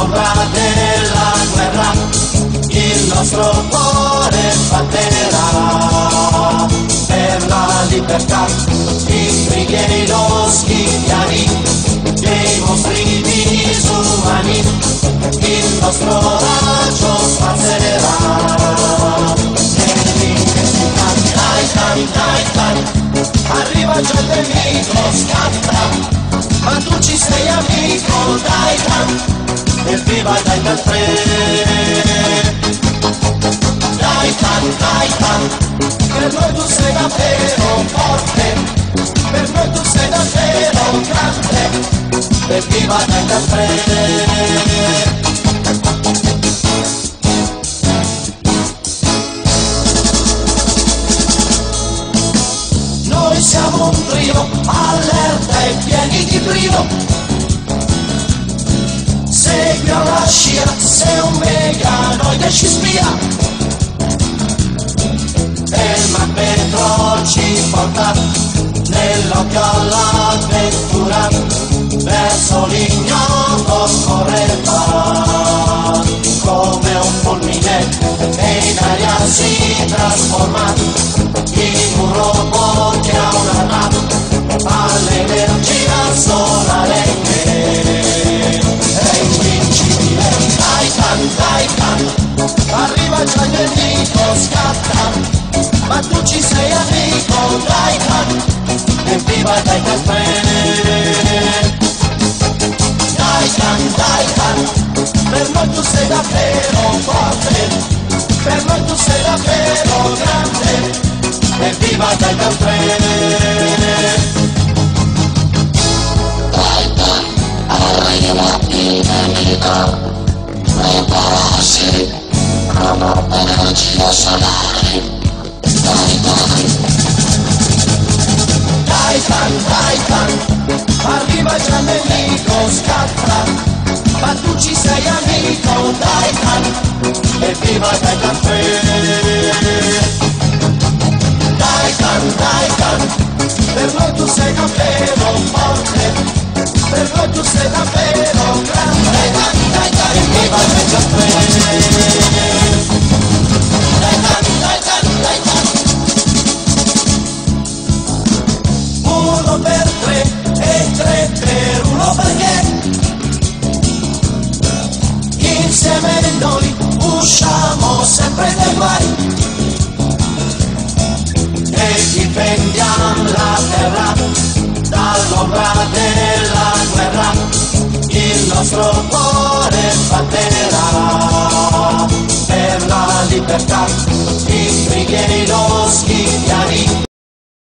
dall'ombra della guerra il nostro cuore batterà per la libertà i preghieri lo schiviani dei mostri disumani il nostro raggio spazzerà arriva già il nemico scatta Dai can, dai can, per noi tu sei davvero forte, per noi tu sei davvero grande, e viva dai dal tre. siamo un trio allerta e pieni di brio segui la scia si trasforma in un robot che ha una nave all'energia solare che è invincibile Titan, Titan arriva già il nemico scatta ma tu ci sei amico Titan evviva Titan 3 il nemico prepararsi come energia solare Titan Titan, Titan arriva già il nemico scatta ma tu ci sei amico Titan evviva Titan 3 Titan, Titan, per noi tu sei davvero forte, per noi tu sei davvero nostro cuore batterà per la libertà